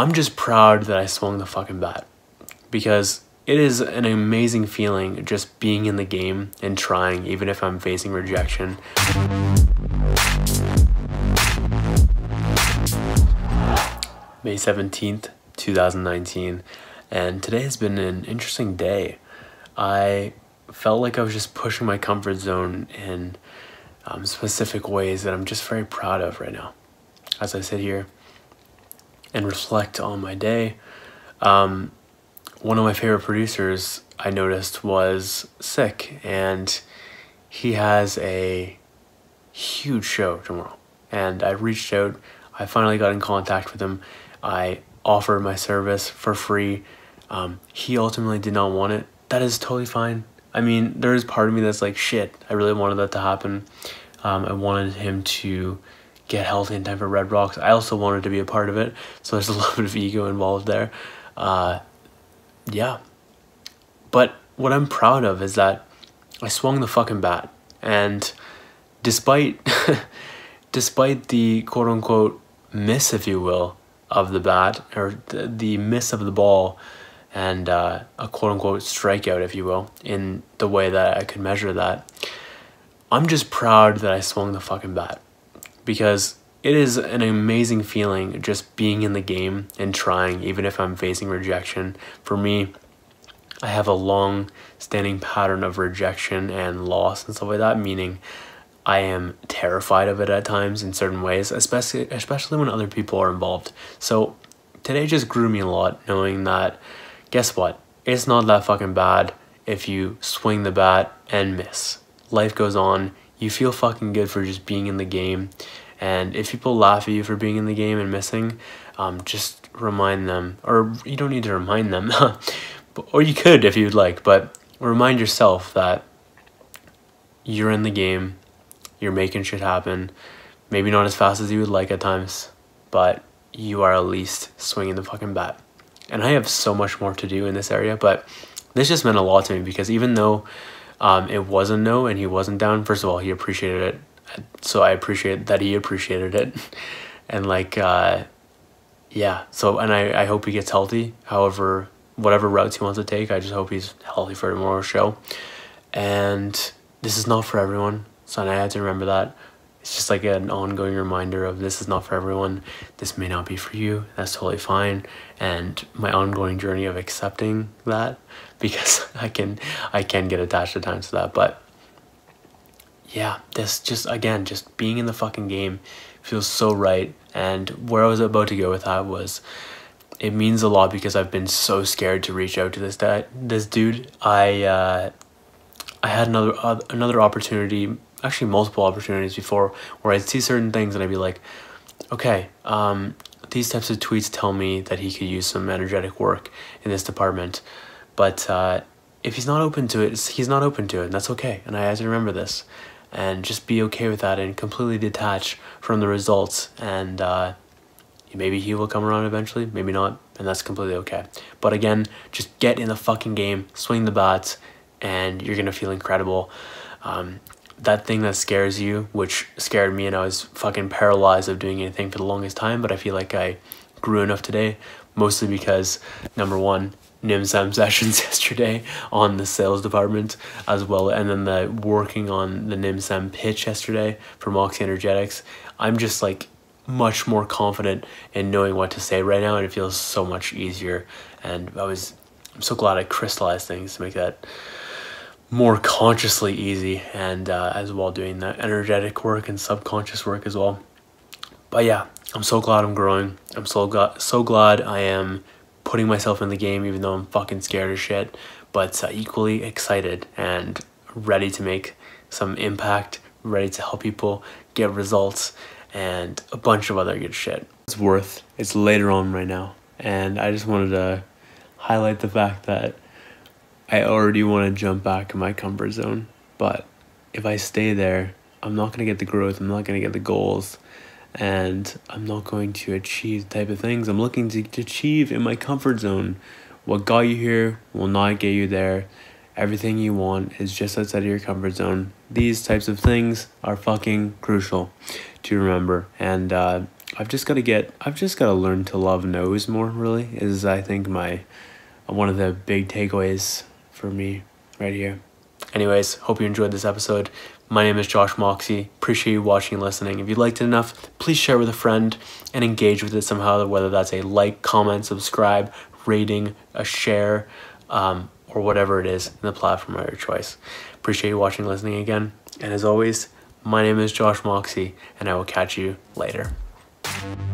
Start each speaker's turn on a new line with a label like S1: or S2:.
S1: I'm just proud that I swung the fucking bat because it is an amazing feeling just being in the game and trying, even if I'm facing rejection. May 17th, 2019, and today has been an interesting day. I felt like I was just pushing my comfort zone in um, specific ways that I'm just very proud of right now. As I sit here and reflect on my day, um, one of my favorite producers I noticed was sick, and he has a huge show tomorrow. And I reached out, I finally got in contact with him. I offered my service for free. Um, he ultimately did not want it. That is totally fine. I mean, there is part of me that's like, shit, I really wanted that to happen. Um, I wanted him to get healthy in time for Red Rocks. I also wanted to be a part of it, so there's a little bit of ego involved there. Uh, yeah. But what I'm proud of is that I swung the fucking bat. And despite despite the quote unquote miss, if you will, of the bat, or the, the miss of the ball, and uh, a quote unquote strikeout, if you will, in the way that I could measure that, I'm just proud that I swung the fucking bat. Because it is an amazing feeling just being in the game and trying, even if I'm facing rejection. For me, I have a long standing pattern of rejection and loss and stuff like that, meaning I am terrified of it at times in certain ways, especially especially when other people are involved. So today just grew me a lot knowing that guess what? It's not that fucking bad if you swing the bat and miss. Life goes on. You feel fucking good for just being in the game and if people laugh at you for being in the game and missing, um, just remind them, or you don't need to remind them, or you could if you'd like, but remind yourself that you're in the game, you're making shit happen. Maybe not as fast as you would like at times, but you are at least swinging the fucking bat. And I have so much more to do in this area, but this just meant a lot to me because even though um, it was a no and he wasn't down, first of all, he appreciated it so I appreciate that he appreciated it, and like, uh, yeah. So and I I hope he gets healthy. However, whatever routes he wants to take, I just hope he's healthy for tomorrow's show. And this is not for everyone, so I had to remember that. It's just like an ongoing reminder of this is not for everyone. This may not be for you. That's totally fine. And my ongoing journey of accepting that because I can I can get attached at times to that, but yeah, this just again, just being in the fucking game feels so right. And where I was about to go with that was it means a lot because I've been so scared to reach out to this guy, this dude. I uh, I had another uh, another opportunity, actually multiple opportunities before, where I'd see certain things and I'd be like, okay, um, these types of tweets tell me that he could use some energetic work in this department, but uh, if he's not open to it, he's not open to it, and that's okay. And I had to remember this and just be okay with that and completely detach from the results and uh, maybe he will come around eventually maybe not and that's completely okay but again just get in the fucking game swing the bats and you're gonna feel incredible um, that thing that scares you which scared me and i was fucking paralyzed of doing anything for the longest time but i feel like i grew enough today mostly because number one NMSEM sessions yesterday on the sales department as well, and then the working on the NMSEM pitch yesterday for Moxey Energetics. I'm just like much more confident in knowing what to say right now, and it feels so much easier. And I was, I'm so glad I crystallized things to make that more consciously easy, and uh, as well doing the energetic work and subconscious work as well. But yeah, I'm so glad I'm growing. I'm so glad, so glad I am putting myself in the game even though I'm fucking scared as shit, but uh, equally excited and ready to make some impact, ready to help people get results and a bunch of other good shit. It's worth, it's later on right now, and I just wanted to highlight the fact that I already want to jump back in my comfort zone, but if I stay there, I'm not going to get the growth, I'm not going to get the goals and I'm not going to achieve the type of things I'm looking to, achieve in my comfort zone. What got you here will not get you there. Everything you want is just outside of your comfort zone. These types of things are fucking crucial to remember. And uh, I've just got to get, I've just got to learn to love no's more, really, is I think my, one of the big takeaways for me right here. Anyways, hope you enjoyed this episode. My name is Josh Moxey. Appreciate you watching and listening. If you liked it enough, please share with a friend and engage with it somehow, whether that's a like, comment, subscribe, rating, a share, um, or whatever it is in the platform of your choice. Appreciate you watching and listening again. And as always, my name is Josh Moxey, and I will catch you later. We'll